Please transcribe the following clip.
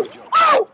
Oh, oh,